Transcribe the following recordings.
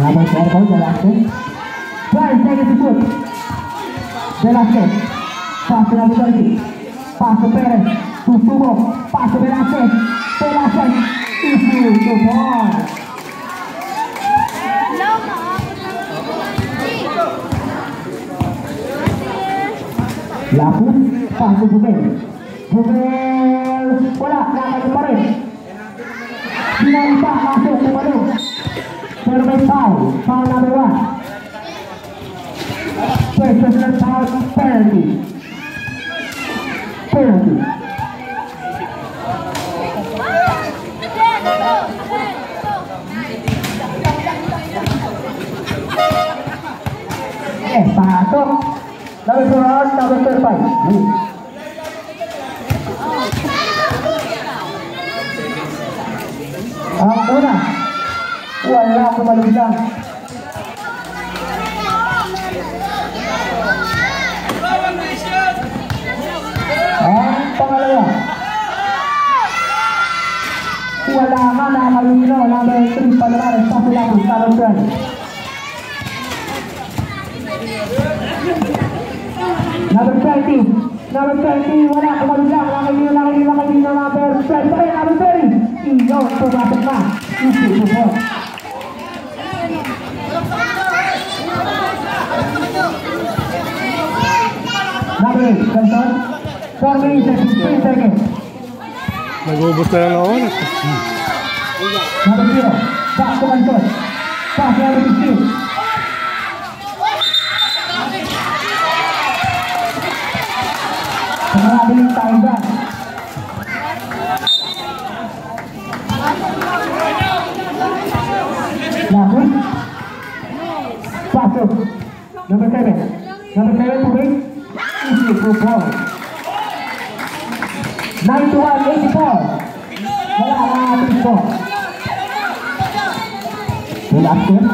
Nama saya Paul Jelaskan. Baik, saya ingin sebut. Jelaskan. Pas ke Lalu Dari. Pas ke Perez. Kusumo. Pas ke Belaskan. Belaskan. Isu. Lapu. Pas ke Bumel. Bumel. Bola. Lapa ke Perez. Masuk ke Bumel. Permain foul. Foul number one. Personal foul penalty. Penalty. Eh. Number four out, number 35. Move. Ang una, wala kumalubilang. Ang pangalawa, wala nga na Marino, number 3 Palares, sa Carol Bell. Number 20, number 20, wala kumalubilang, nakaliyo, nakaliyo, nakaliyo, number 20, pa rin, number 30. Iyon, pumasok na. Isi, support. Number 8, Ganson. 4 minutes and 15 seconds. Nag-ubos na lang ako. 0, back to Ganson. Pass to number 15. Maraming tayo dyan. Pasok. Number 7. Number 7 tuloy. Easy for ball. 91, 84. Wala na ating score. Velasquez.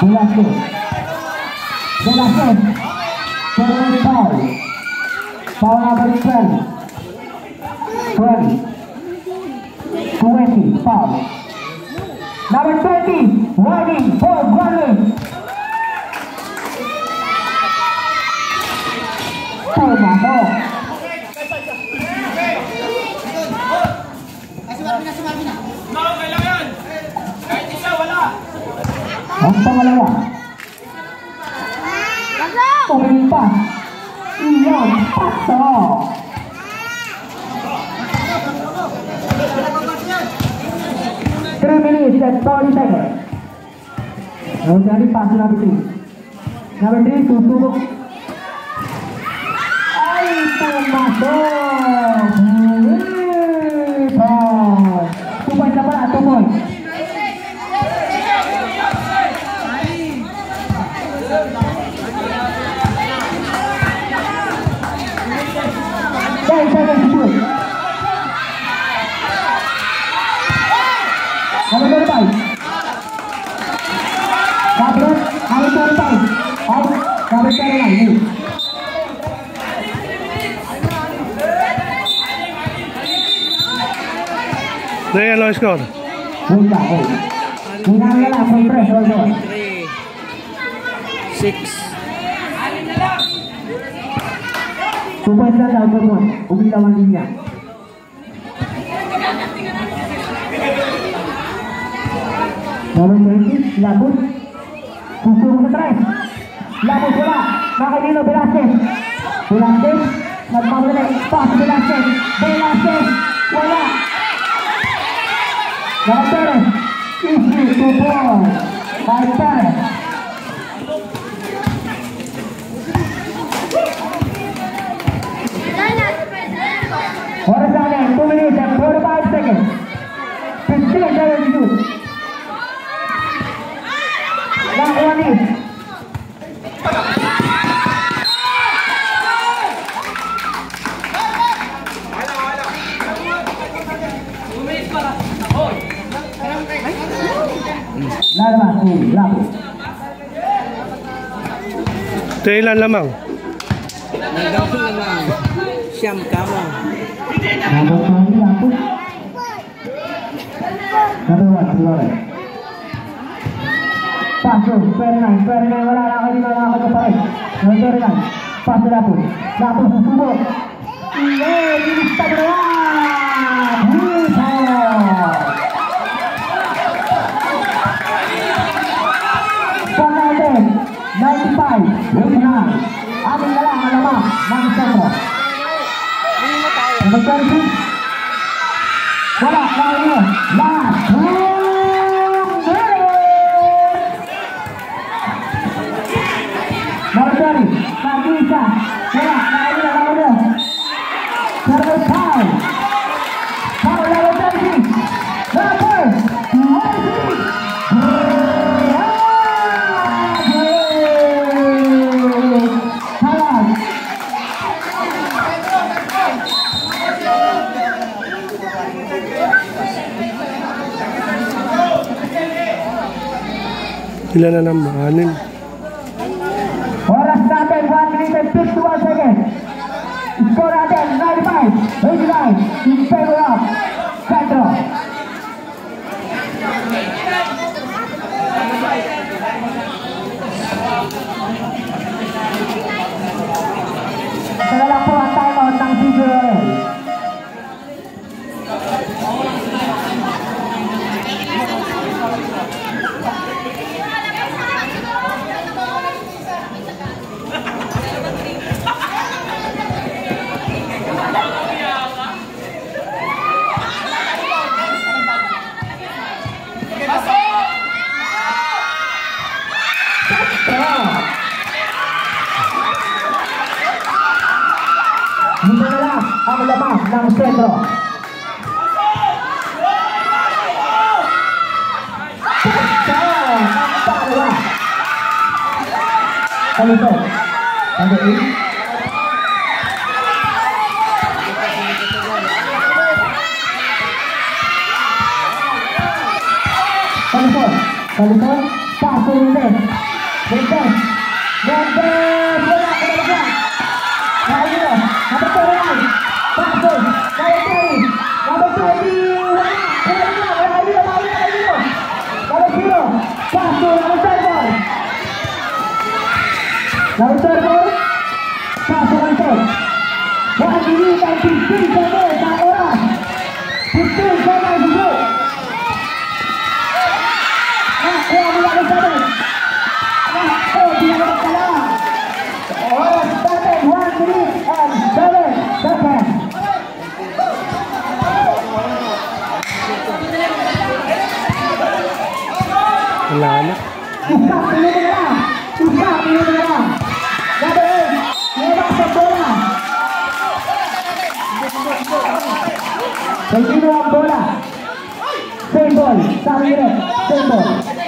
Velasquez. Velasquez. Third foul. Foul number 12. 12. 20, foul. Number 20, Wadi for Gwale. Oh, my God. And 30 seconds. Now jadi three. Number three, susubok. Ay, pumasok. Huli, ball. Two depan. Harus harus ada lagi. Lo skor. Buka, buka. Buka lah, kompres, lo Six. Coba kita tahu semua, ubi lawan dia. Lalu berarti, labur, 73 La bola Marcelino Velázquez Velázquez Lepas boleh Pas Velázquez Velázquez Bola Walter Isi Kupol Walter Horizontal 2 minutes and seconds. Lama, um, labo. Ito lamang? Hanggang lamang. Siyam kama. Habang kami ako. Nagawa, tulore. Paso, Fernand, Fernand, wala na ako na ako kaparay. Fernand, paso na. Lapo, susubo. Yay, ginis pa na. sampai menang Amin dalam alamah Nang Sandra Temukan Bola Lalu Lalu Sila na lang ba? Oras natin, 1 minute 51 seconds. Score natin, 95, 89, in favor of Petro. nang sentro Kalau itu, kalau itu, kalau itu, kalau itu, kalau itu, kalau itu, Passo, lawan server. Lawan server. Passo langsung. Wahyu dan Bibi sama tus pasos no te dará, tus no te dará. Ya ves, a. Continúa bola. Está bien.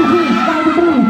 the bridge, by the bridge.